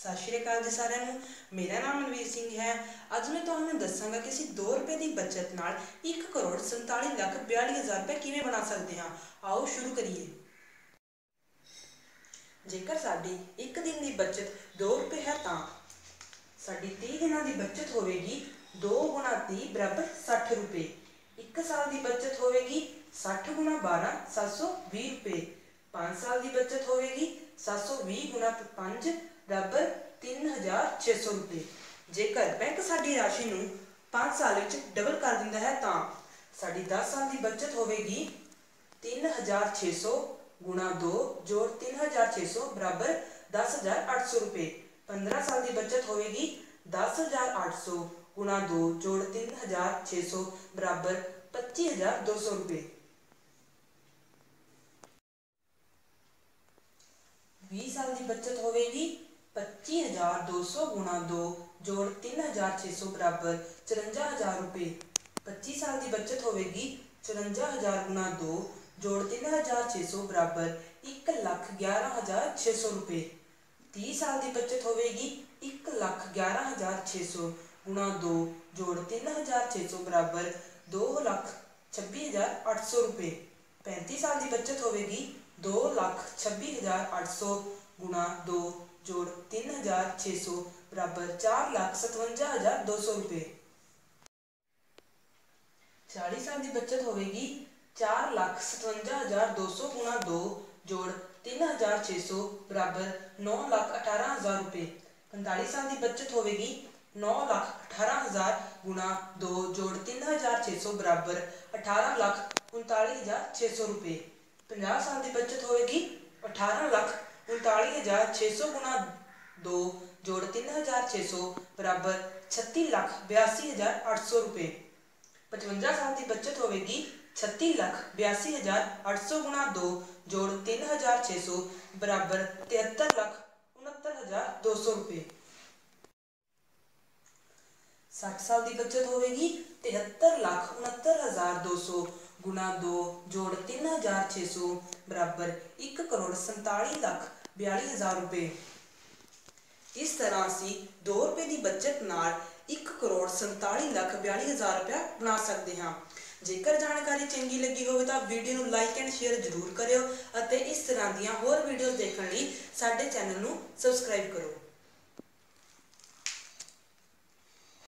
ਸਤਿ ਸ਼੍ਰੀ ਅਕਾਲ ਜੀ ਸਾਰਿਆਂ ਨੂੰ ਮੇਰਾ ਨਾਮ ਮਨਵੀਰ ਸਿੰਘ ਹੈ ਅੱਜ ਮੈਂ ਤੁਹਾਨੂੰ ਦੱਸਾਂਗਾ ਕਿ ਅਸੀਂ 2 ਰੁਪਏ ਦੀ ਬਚਤ ਨਾਲ 1 ਕਰੋੜ 47 ਲੱਖ 42 ਹਜ਼ਾਰ ਰੁਪਏ ਕਿਵੇਂ ਬਣਾ ਸਕਦੇ ਹਾਂ ਆਓ ਸ਼ੁਰੂ ਕਰੀਏ ਜੇਕਰ ਸਾਡੀ 1 ਦਿਨ ਦੀ ਬਚਤ 2 ਰੁਪਏ ਹੈ ਤਾਂ ਸਾਡੀ 30 ਦਿਨਾਂ ਦੀ ਬਚਤ ਹੋਵੇਗੀ 2 ਗੁਣਾ 30 ਬਰਾਬਰ 60 ਰੁਪਏ 1 ਸਾਲ ਦੀ ਬਚਤ ਹੋਵੇਗੀ 60 ਗੁਣਾ 12 720 ਰੁਪਏ 5 ਸਾਲ ਦੀ ਬਚਤ ਹੋਵੇਗੀ 720 ਗੁਣਾ 5 ਬਰਾਬਰ 3600 ਰੁਪਏ। ਜੇਕਰ ਬੈਂਕ ਸਾਡੀ ਰਾਸ਼ੀ ਨੂੰ 5 ਸਾਲ ਵਿੱਚ ਡਬਲ ਕਰ ਦਿੰਦਾ ਹੈ ਤਾਂ ਸਾਡੀ 10 ਸਾਲ ਦੀ ਬਚਤ ਹੋਵੇਗੀ 3600 ਗੁਣਾ 2 ਜੋੜ 3600 ਬਰਾਬਰ 10800 ਰੁਪਏ। 15 ਸਾਲ ਦੀ ਬਚਤ ਹੋਵੇਗੀ 10800 ਗੁਣਾ 2 ਜੋੜ 3600 ਬਰਾਬਰ 25200 ਰੁਪਏ। 20 ਸਾਲ ਦੀ ਬਚਤ ਹੋਵੇਗੀ पच्चीस हज़ार दो सौ गुणा दो जोड़ तीन हज़ार छे सौ बराबर चुरंजा हज़ार रुपए। पच्ची साल की बचत होगी चुरंजा हज़ार गुणा दो जोड़ तीन हज़ार छे सौ बराबर एक लख ग्यारह हज़ार छे सौ रुपए। तीस साल की बचत होगी एक लख ग्यारह हज़ार छे सौ गुणा दो जोड़ तीन हज़ार छे सौ बराबर दो लख छब्बी हज़ार अठ सौ रुपए। पैंती साल की बचत होगी दो लख छब्बी हज़ार अठ सौ गुणा दो जोड़ तीन हज़ार छः सौ, बराबर चार लाख सतवंजा हज़ार दो सौ रुपए। चालीस साल की बचत होगी चार लाख सतवंजा हज़ार दो सौ गुणा दो, जोड़ तीन हज़ार छः सौ, बराबर नौ लाख अठारह हज़ार रुपए। पैंतालीस साल की बचत होगी नौ लाख अठारह हज़ार गुणा दो, जोड़ तीन हज़ार छः सौ, बराबर अठारह लाख उनतालीस हज़ार छः सौ रुपए। पचास साल की बचत होगी अठारह लाख बयासी हज़ार अठ सौ गुना दो जोड़ तीन हज़ार छः सौ बराबर तिहत्तर लाख उनहत्तर हज़ार दो सौ रुपये साठ साल की बचत होगी तिहत्तर लाख उनहत्तर हज़ार दो सौ गुना दो जोड़ तीन हज़ार छे सौ बराबर एक करोड़ संताली लख बयाली हज़ार ਗੁਣਾ ਦੋ ਜੋੜ 3600 ਬਰਾਬਰ ਇੱਕ ਕਰੋੜ 47 ਲੱਖ ਬਿਆਲੀ ਹਜ਼ਾਰ ਰੁਪਏ। ਇਸ ਤਰ੍ਹਾਂ ਅਸੀਂ ਦੋ ਰੁਪਏ ਦੀ ਬੱਚਤ ਨਾਲ ਇੱਕ ਕਰੋੜ 47 ਲੱਖ ਬਿਆਲੀ ਹਜ਼ਾਰ ਰੁਪਇਆ ਬਣਾ ਸਕਦੇ ਹਾਂ। ਜੇਕਰ ਜਾਣਕਾਰੀ ਚੰਗੀ ਲੱਗੀ ਹੋਵੇ ਤਾਂ ਵੀਡੀਓ ਨੂੰ ਲਾਈਕ ਐਂਡ ਸ਼ੇਅਰ ਜ਼ਰੂਰ ਕਰਿਓ ਅਤੇ ਇਸ ਤਰ੍ਹਾਂ ਦੀਆਂ ਹੋਰ ਵੀਡੀਓ ਦੇਖਣ ਲਈ ਸਾਡੇ ਚੈਨਲ ਨੂੰ ਸਬਸਕ੍ਰਾਈਬ ਕਰੋ।